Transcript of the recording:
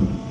Amen.